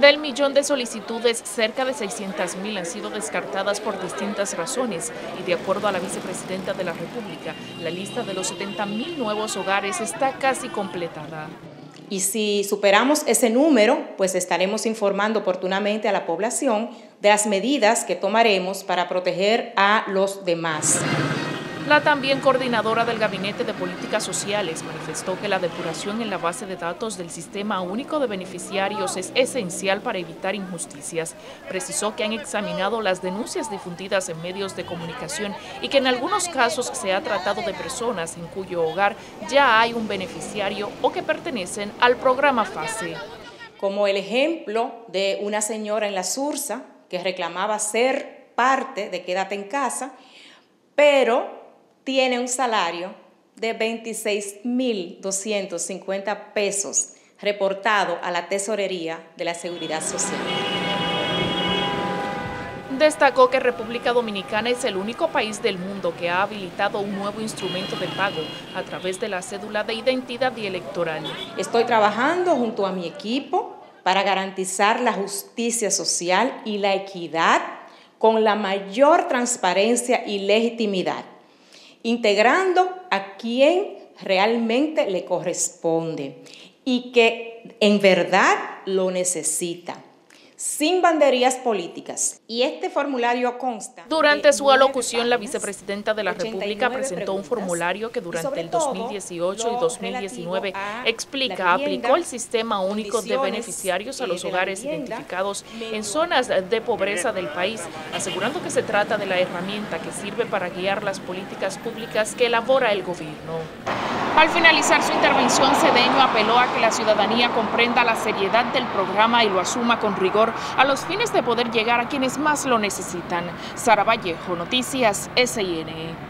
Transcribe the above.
Del millón de solicitudes, cerca de 600.000 han sido descartadas por distintas razones y de acuerdo a la vicepresidenta de la República, la lista de los 70.000 nuevos hogares está casi completada. Y si superamos ese número, pues estaremos informando oportunamente a la población de las medidas que tomaremos para proteger a los demás. La también coordinadora del Gabinete de Políticas Sociales manifestó que la depuración en la base de datos del Sistema Único de Beneficiarios es esencial para evitar injusticias. Precisó que han examinado las denuncias difundidas en medios de comunicación y que en algunos casos se ha tratado de personas en cuyo hogar ya hay un beneficiario o que pertenecen al programa FASE. Como el ejemplo de una señora en la Sursa que reclamaba ser parte de Quédate en casa, pero tiene un salario de 26.250 pesos reportado a la Tesorería de la Seguridad Social. Destacó que República Dominicana es el único país del mundo que ha habilitado un nuevo instrumento de pago a través de la cédula de identidad y electoral. Estoy trabajando junto a mi equipo para garantizar la justicia social y la equidad con la mayor transparencia y legitimidad integrando a quien realmente le corresponde y que en verdad lo necesita sin banderías políticas. Y este formulario consta... Durante su alocución, la vicepresidenta de la República presentó un formulario que durante el 2018 y 2019 explica, aplicó el sistema único de beneficiarios a los hogares identificados en zonas de pobreza del país, asegurando que se trata de la herramienta que sirve para guiar las políticas públicas que elabora el gobierno. Al finalizar su intervención, Cedeño apeló a que la ciudadanía comprenda la seriedad del programa y lo asuma con rigor a los fines de poder llegar a quienes más lo necesitan. Sara Vallejo, Noticias SIN.